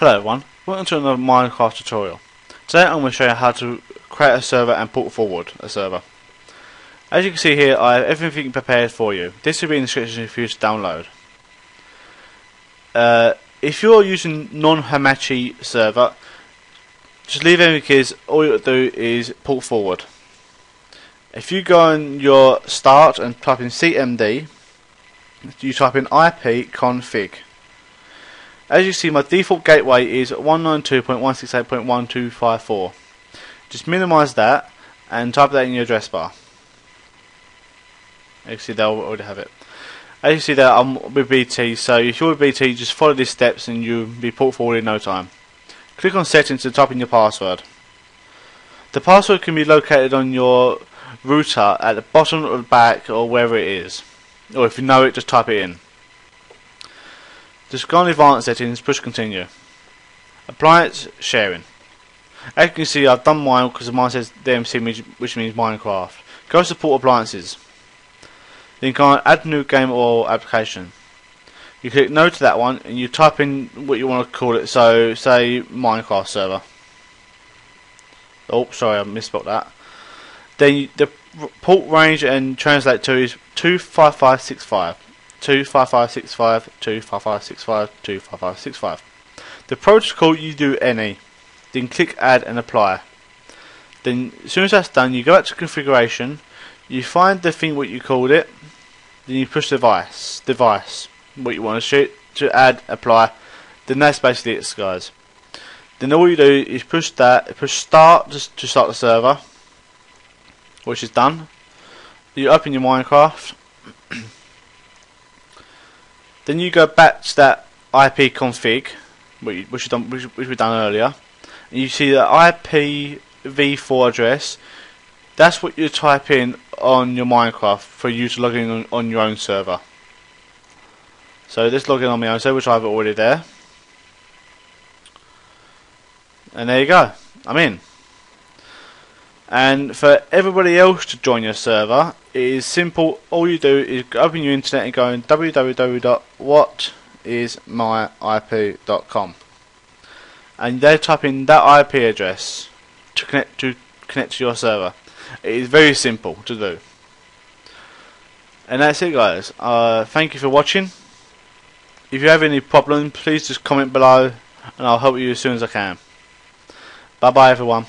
Hello everyone, welcome to another Minecraft tutorial. Today I'm going to show you how to create a server and port forward a server. As you can see here I have everything prepared for you. This will be in the description for you to download. Uh, if you're using non-Hamachi server, just leave everything because all you have to do is port forward. If you go on your start and type in cmd, you type in ip config. As you see, my default gateway is 192.168.1254. Just minimize that and type that in your address bar. You see, they'll already have it. As you see there, I'm with BT, so if you're with BT, just follow these steps and you'll be put forward in no time. Click on settings to type in your password. The password can be located on your router at the bottom or the back or wherever it is. Or if you know it, just type it in. On advanced settings, push continue. Appliance sharing. As you can see, I've done mine because mine says DMC, which means Minecraft. Go support appliances. Then on add new game or application. You click no to that one and you type in what you want to call it. So, say Minecraft server. Oh, sorry, I misspelled that. Then the port range and translate to is 25565. 25565, 25565, 25565. The protocol you do any. Then click add and apply. Then as soon as that's done you go back to configuration, you find the thing what you called it, then you push device device what you want to shoot to add apply. Then that's basically it guys. Then all you do is push that push start just to start the server which is done. You open your Minecraft then you go back to that IP config, which, which, done, which, which we done earlier, and you see the IPv4 address. That's what you type in on your Minecraft for you to log in on, on your own server. So let's log in on my own server, which I have already there. And there you go. I'm in. And for everybody else to join your server, it is simple. All you do is open your internet and go on www.whatismyip.com, and they type in that IP address to connect to connect to your server. It is very simple to do. And that's it, guys. Uh, thank you for watching. If you have any problem, please just comment below, and I'll help you as soon as I can. Bye bye, everyone.